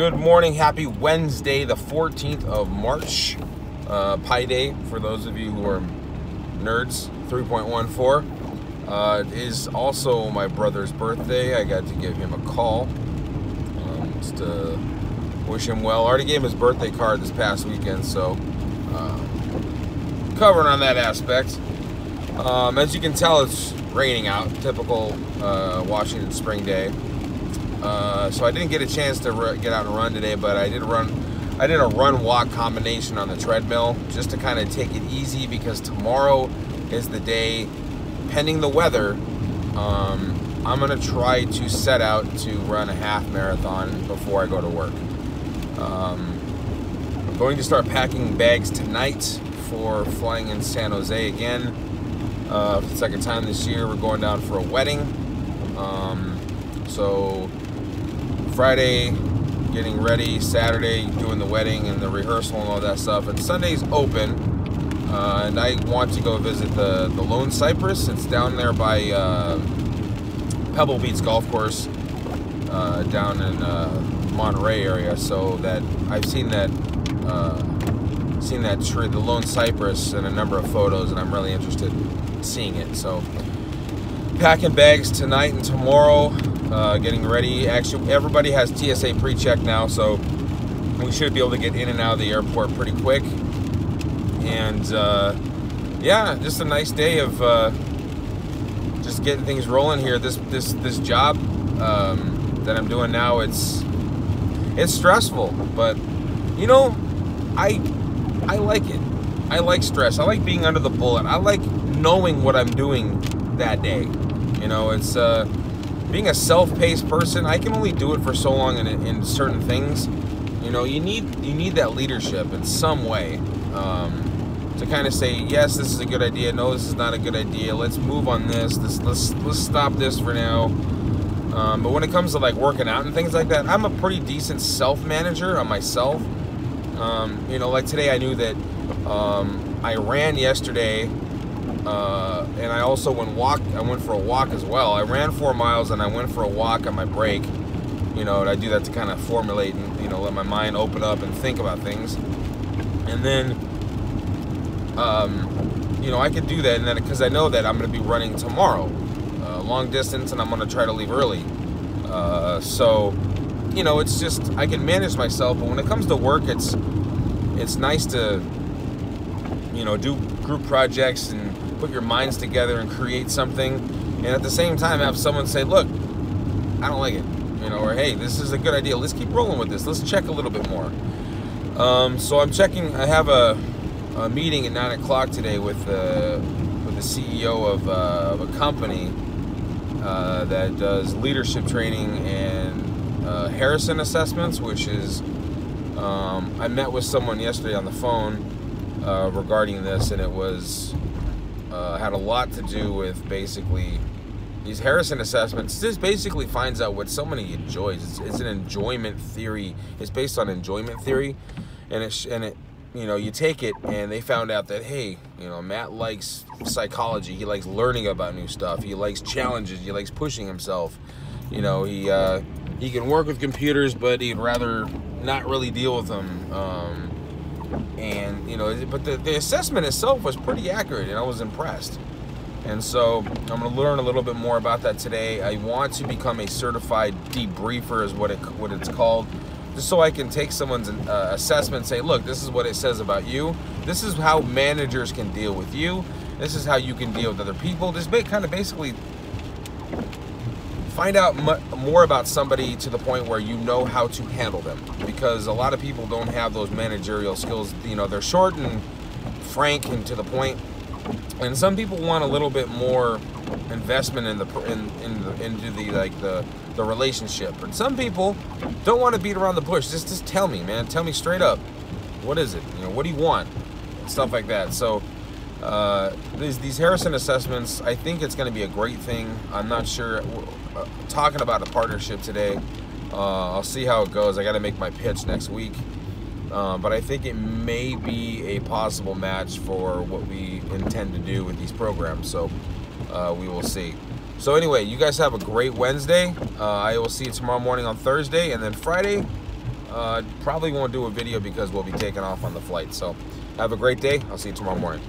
Good morning. Happy Wednesday, the 14th of March. Uh, Pi Day for those of you who are nerds. 3.14. Uh, is also my brother's birthday. I got to give him a call um, just to wish him well. already gave him his birthday card this past weekend, so uh, covering on that aspect. Um, as you can tell, it's raining out. Typical uh, Washington spring day. Uh, so I didn't get a chance to get out and run today, but I did run. I did a run walk combination on the treadmill just to kind of take it easy because tomorrow is the day, pending the weather. Um, I'm gonna try to set out to run a half marathon before I go to work. Um, I'm going to start packing bags tonight for flying in San Jose again. Uh, for the second time this year, we're going down for a wedding. Um, so Friday, getting ready. Saturday, doing the wedding and the rehearsal and all that stuff. And Sunday's open. Uh, and I want to go visit the, the Lone Cypress. It's down there by uh, Pebble Beach Golf Course uh, down in uh, Monterey area. So that I've seen that uh, seen that tree, the Lone Cypress, in a number of photos, and I'm really interested in seeing it. So packing bags tonight and tomorrow uh, getting ready. Actually, everybody has TSA pre-check now, so we should be able to get in and out of the airport pretty quick. And uh, yeah, just a nice day of uh, just getting things rolling here. This this this job um, that I'm doing now, it's it's stressful, but you know, I I like it. I like stress. I like being under the bullet. I like knowing what I'm doing that day. You know, it's uh, being a self-paced person, I can only do it for so long in, in certain things. You know, you need you need that leadership in some way um, to kind of say, yes, this is a good idea. No, this is not a good idea. Let's move on this. this let's let's stop this for now. Um, but when it comes to like working out and things like that, I'm a pretty decent self-manager on myself. Um, you know, like today, I knew that um, I ran yesterday uh, and I also went walk. I went for a walk as well. I ran four miles and I went for a walk on my break. You know, and I do that to kind of formulate and you know let my mind open up and think about things. And then, um, you know, I could do that, and then because I know that I'm going to be running tomorrow, uh, long distance, and I'm going to try to leave early. Uh, so, you know, it's just I can manage myself. But when it comes to work, it's it's nice to you know do group projects and put your minds together and create something, and at the same time have someone say, "Look, I don't like it," you know, or "Hey, this is a good idea. Let's keep rolling with this. Let's check a little bit more." Um, so I'm checking. I have a, a meeting at nine o'clock today with the uh, with the CEO of, uh, of a company uh, that does leadership training and uh, Harrison assessments, which is um, I met with someone yesterday on the phone uh, regarding this, and it was uh, had a lot to do with basically these Harrison assessments. This basically finds out what somebody enjoys. It's, it's an enjoyment theory. It's based on enjoyment theory, and it and it you know you take it and they found out that hey you know Matt likes psychology. He likes learning about new stuff. He likes challenges. He likes pushing himself. You know he uh, he can work with computers, but he'd rather not really deal with them. Um, and you know but the, the assessment itself was pretty accurate and i was impressed. And so i'm going to learn a little bit more about that today. I want to become a certified debriefer is what it what it's called just so i can take someone's uh, assessment say look this is what it says about you. This is how managers can deal with you. This is how you can deal with other people. Just make kind of basically find out more about somebody to the point where you know how to handle them. Because a lot of people don't have those managerial skills. You know they're short and frank and to the point. And some people want a little bit more investment in the in, in the, into the like the the relationship. And some people don't want to beat around the bush. Just just tell me man. Tell me straight up. What is it? You know what do you want? Stuff like that. So uh, these, these Harrison assessments, I think it's going to be a great thing. I'm not sure. Uh, talking about a partnership today. Uh, I'll see how it goes. I got to make my pitch next week. Uh, but I think it may be a possible match for what we intend to do with these programs. So uh, we will see. So anyway, you guys have a great Wednesday. Uh, I will see you tomorrow morning on Thursday, and then Friday. probably won't do a video because we'll be taking off on the flight. So have a great day. I'll see you tomorrow morning.